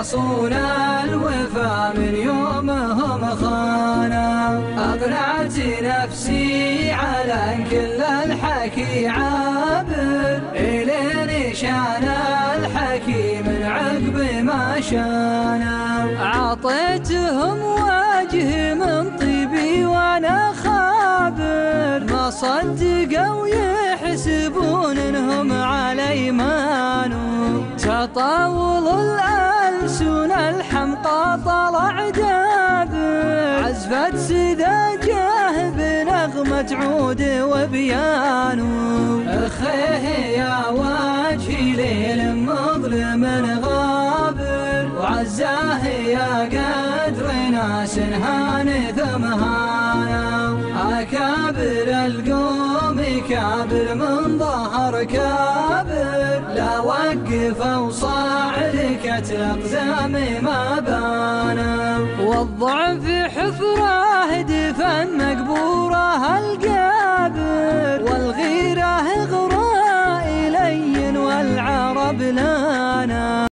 يصون الوفا من يومهم خانا. أقنعت نفسي على كل الحكي عابر. إلين شان الحكيم عقب ما شانا. عطيتهم وجه من طيبي وأنا خابر. ما صدقوا يحسبون إنهم علي مانو تطاول الألسن الحمقى طلع دابر عزفت سذاجه بنغمة عود وبيانو. أخيه يا وجهي ليل مظلم غابر. وعزاه يا قدر ناس هان ثمهانا أكابر القوم كابر من ظهر كابر وقف وصاعركة الأقزام ما بانا. والضعف حفرة دفن مقبورة القابر والغيرة غراء لين والعرب لا